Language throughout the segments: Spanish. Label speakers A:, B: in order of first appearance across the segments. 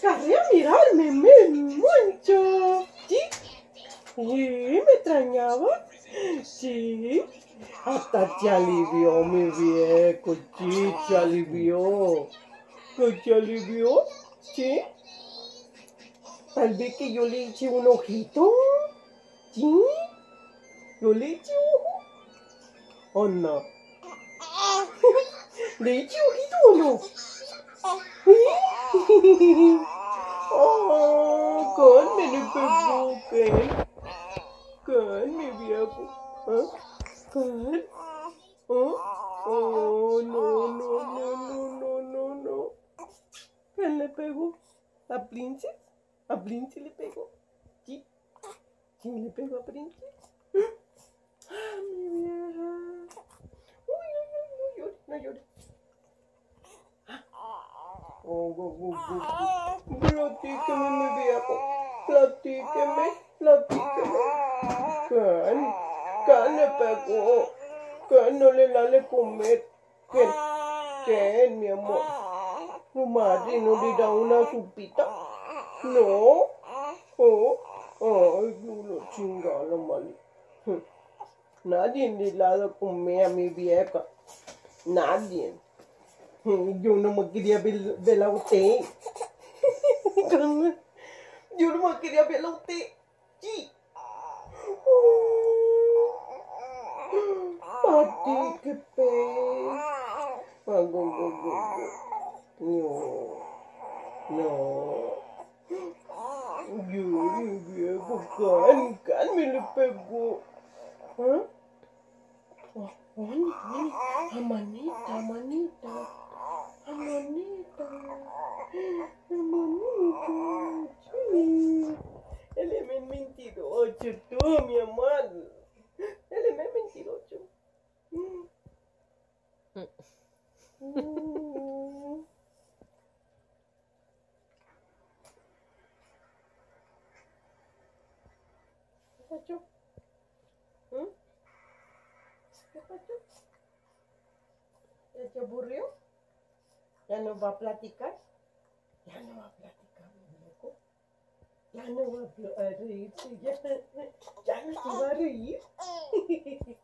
A: Carré a mirarme, me mucho. ¿Sí? ¿Sí? ¿Me extrañaba? Sí. Hasta te alivió, mi viejo. Sí, te alivió. ¿Que te alivió? ¿Sí? Tal vez que yo le eche un ojito. ¿Sí? ¿Yo le eche ojo? ¿O no? ¿Le eche ojito o no? Oh, cálmele, peluque. Calme, viejo. ¿Ah? Cal. ¿Ah? Oh, no, no, no, no, no, no, no. ¿Quién le pegó? ¿A Princess? ¿A Princess le pegó? ¿Sí? ¿Quién le pegó a Princess? Ah, mi vieja. Uy, uy, uy, no llores. Platíqueme, mi viejo. Platíqueme, platíqueme. ¿Quién? ¿Quién le pegó? ¿Quién no le da de comer? ¿Quién? ¿Quién, mi amor? ¿Tu madre no le da una sopita? ¿No? Oh, ay, lo chingada, mali. Nadie le da de comer a mi vieja. Nadie. Yo no me quería ver, verla a usted. Yo no me quería verla a usted. Sí. Pati, qué go. No. No. Yo, viejo, Can, Can me le pegó. ¿Ah? Ani, Ani, Amanita, Amanita. Amanita. Amanita. Sí. El mentiroso, tú, mi amor. El mentiroso. Mm. Mm. ¿Qué pasó? ¿Mm? ¿Qué pasó? ¿Ya aburrió? ¿Ya no va a platicar? Ya no va a platicar, mi viejo. Ya no va a reírse. Ya, ya no se va a reír.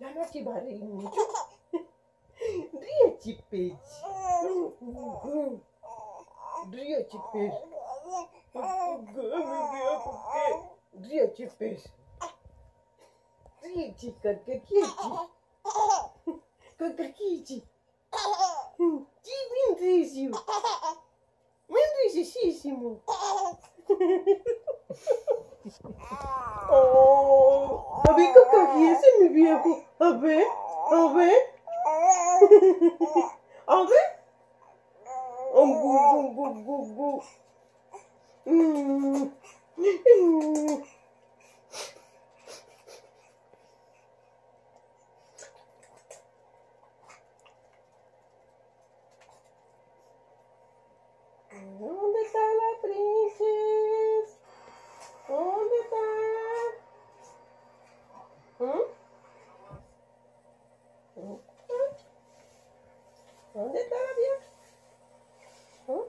A: Ya no se va a reír mucho. Ríe, chipech. Ríe, chipech. ¿Qué, mi quieres? Sí, bien rígido. Bien rigidísimo. Oh, a ver, cacajiese, mi viejo. A ver, a ver. A ver. Oh, gu, gu, gu, gu, gu. Mm. Mm. ¿Dónde está la princesa? ¿Dónde está? ¿Mm? ¿Dónde está la vieja? ¿Mm?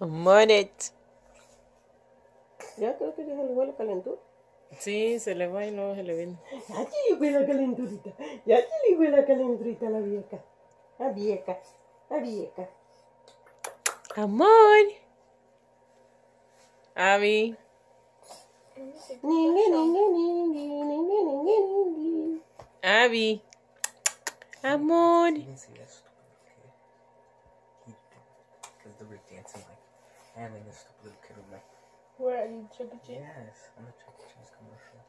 B: Monet.
A: Ya creo que ya se le fue la calentura.
B: Sí, se le va y no se le viene.
A: Ya se le fue la calenturita. Ya se le fue la calenturita a la vieja. La vieja. La vieja.
B: Amor. Abby.
A: Ningue, ningue, ningue, ningue, ningue, ningue.
B: Abby. Amor.
C: Were dancing like, and then this little kid was like,
B: Where are you, Chuck E. Cheese?
C: yes, on the Chuck E. Cheese commercial.